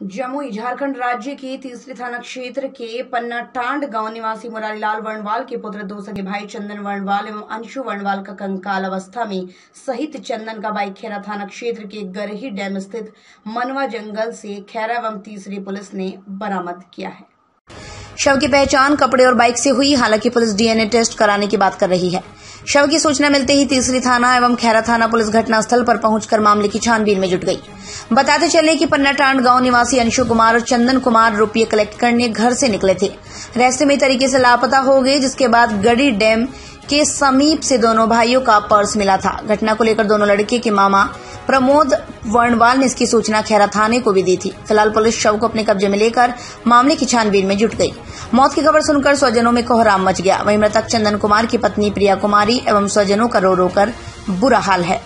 जमुई झारखंड राज्य के तीसरे थाना क्षेत्र के पन्ना टांड गाँव निवासी मुरारीलाल वर्णवाल के पुत्र, दो सगे भाई चंदन वर्णवाल एवं अंशु वर्णवाल का कंकाल अवस्था में सहित चंदन का बाइक खैरा थाना क्षेत्र के गरही डैम स्थित मनवा जंगल से खैरा एवं तीसरी पुलिस ने बरामद किया है। शव की पहचान कपड़े और बाइक से हुई, हालाँकि पुलिस डीएनए टेस्ट कराने की बात कर रही है। शव की सूचना मिलते ही तीसरी थाना एवं खैरा थाना पुलिस घटनास्थल पर पहुंचकर मामले की छानबीन में जुट गई। बताते चले कि पन्नाटांड गाँव निवासी अंशु कुमार और चंदन कुमार रुपये कलेक्ट करने घर से निकले थे। रास्ते में तरीके से लापता हो गए, जिसके बाद गड़ी डैम के समीप से दोनों भाइयों का पर्स मिला था। घटना को लेकर दोनों लड़के के मामा प्रमोद वर्णवाल ने इसकी सूचना खैरा थाने को भी दी थी। फ़िलहाल पुलिस शव को अपने कब्जे में लेकर मामले की छानबीन में जुट गई। मौत की खबर सुनकर स्वजनों में कोहराम मच गया। वहीं मृतक चंदन कुमार की पत्नी प्रिया कुमारी एवं स्वजनों का रो रोकर बुरा हाल है।